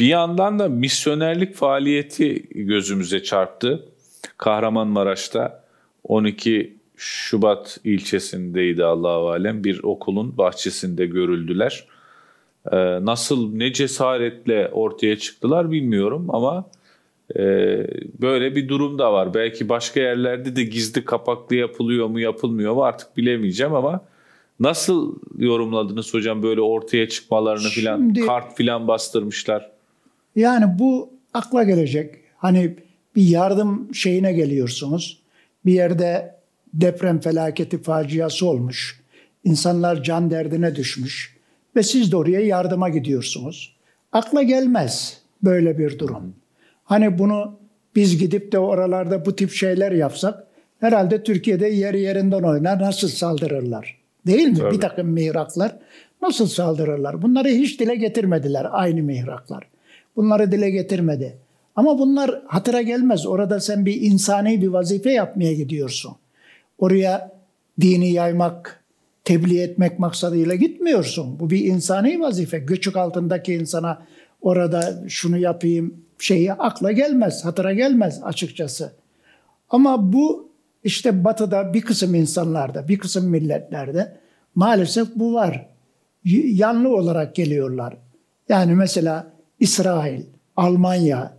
bir yandan da misyonerlik faaliyeti gözümüze çarptı. Kahramanmaraş'ta 12 Şubat ilçesindeydi Allahu alem bir okulun bahçesinde görüldüler. Ee, nasıl ne cesaretle ortaya çıktılar bilmiyorum ama e, böyle bir durum da var. Belki başka yerlerde de gizli kapaklı yapılıyor mu yapılmıyor mu artık bilemeyeceğim ama nasıl yorumladınız hocam böyle ortaya çıkmalarını filan kart filan bastırmışlar. Yani bu akla gelecek. Hani bir yardım şeyine geliyorsunuz. Bir yerde deprem felaketi faciası olmuş. İnsanlar can derdine düşmüş. Ve siz de oraya yardıma gidiyorsunuz. Akla gelmez böyle bir durum. Hani bunu biz gidip de oralarda bu tip şeyler yapsak herhalde Türkiye'de yeri yerinden oynar nasıl saldırırlar. Değil mi? Tabii. Bir takım mihraklar nasıl saldırırlar? Bunları hiç dile getirmediler aynı mihraklar. Bunları dile getirmedi. Ama bunlar hatıra gelmez. Orada sen bir insani bir vazife yapmaya gidiyorsun. Oraya dini yaymak, tebliğ etmek maksadıyla gitmiyorsun. Bu bir insani vazife. Göçük altındaki insana orada şunu yapayım şeyi akla gelmez, hatıra gelmez açıkçası. Ama bu işte batıda bir kısım insanlarda, bir kısım milletlerde maalesef bu var. Yanlı olarak geliyorlar. Yani mesela İsrail, Almanya,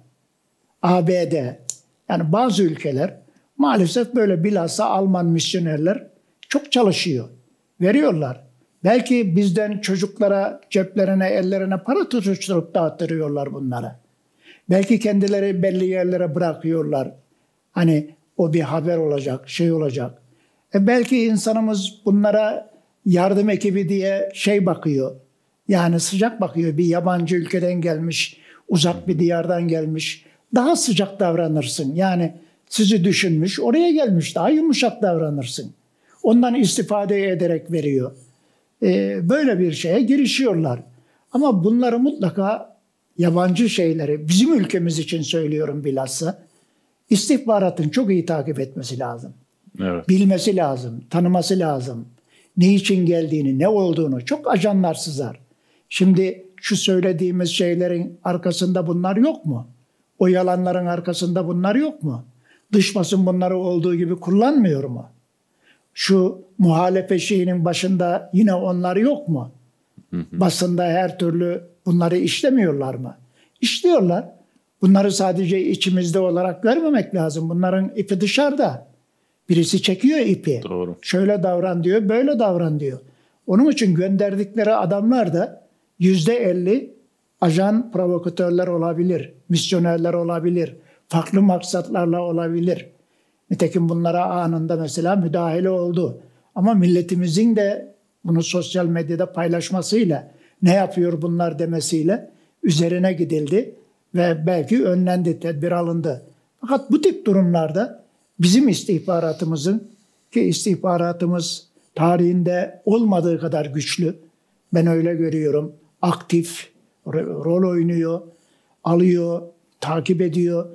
ABD yani bazı ülkeler maalesef böyle bilhassa Alman misyonerler çok çalışıyor. Veriyorlar. Belki bizden çocuklara ceplerine ellerine para tutuşturup dağıttırıyorlar bunları. Belki kendileri belli yerlere bırakıyorlar. Hani o bir haber olacak, şey olacak. E belki insanımız bunlara yardım ekibi diye şey bakıyor. Yani sıcak bakıyor. Bir yabancı ülkeden gelmiş, uzak bir diyardan gelmiş. Daha sıcak davranırsın. Yani sizi düşünmüş, oraya gelmiş. Daha yumuşak davranırsın. Ondan istifade ederek veriyor. E, böyle bir şeye girişiyorlar. Ama bunları mutlaka yabancı şeyleri, bizim ülkemiz için söylüyorum bilhassa, istihbaratın çok iyi takip etmesi lazım. Evet. Bilmesi lazım, tanıması lazım. Ne için geldiğini, ne olduğunu çok ajanlar sızar. Şimdi şu söylediğimiz şeylerin arkasında bunlar yok mu? O yalanların arkasında bunlar yok mu? Dış basın bunları olduğu gibi kullanmıyor mu? Şu muhalefet şeyinin başında yine onlar yok mu? Basında her türlü bunları işlemiyorlar mı? İşliyorlar. Bunları sadece içimizde olarak görmemek lazım. Bunların ipi dışarıda. Birisi çekiyor ipi. Doğru. Şöyle davran diyor, böyle davran diyor. Onun için gönderdikleri adamlar da yüzde elli ajan provokatörler olabilir, misyonerler olabilir, farklı maksatlarla olabilir. Nitekim bunlara anında mesela müdahale oldu. Ama milletimizin de bunu sosyal medyada paylaşmasıyla ne yapıyor bunlar demesiyle üzerine gidildi ve belki önlendi, tedbir alındı. Fakat bu tip durumlarda bizim istihbaratımızın ki istihbaratımız tarihinde olmadığı kadar güçlü. Ben öyle görüyorum. Aktif, ro- rol oynuyor, alıyor, takip ediyor.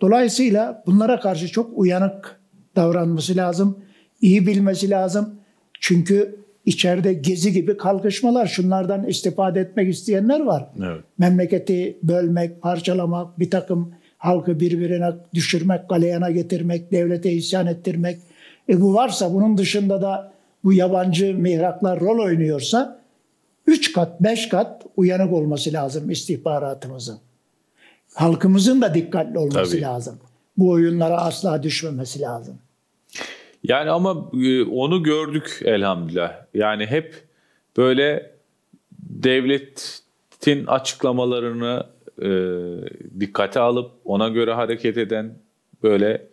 Dolayısıyla bunlara karşı çok uyanık davranması lazım. iyi bilmesi lazım. Çünkü içeride gezi gibi kalkışmalar, şunlardan istifade etmek isteyenler var. Evet. Memleketi bölmek, parçalamak, bir takım halkı birbirine düşürmek, galeyana getirmek, devlete isyan ettirmek. E bu varsa bunun dışında da bu yabancı mihraklar rol oynuyorsa üç kat, beş kat uyanık olması lazım istihbaratımızın. Halkımızın da dikkatli olması Tabii. lazım. Bu oyunlara asla düşmemesi lazım. Yani ama e, onu gördük elhamdülillah. Yani hep böyle devletin açıklamalarını e, dikkate alıp ona göre hareket eden böyle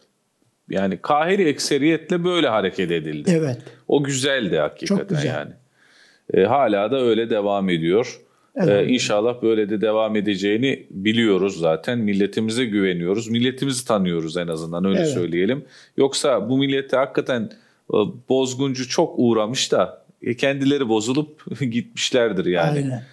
yani kahiri ekseriyetle böyle hareket edildi. Evet. O güzeldi hakikaten Çok güzel. yani. E, hala da öyle devam ediyor. Evet. E, inşallah böyle de devam edeceğini biliyoruz zaten. Milletimize güveniyoruz. Milletimizi tanıyoruz en azından öyle Evet. söyleyelim. Yoksa bu millete hakikaten e, bozguncu çok uğramış da e, kendileri bozulup gitmişlerdir yani. Aynen.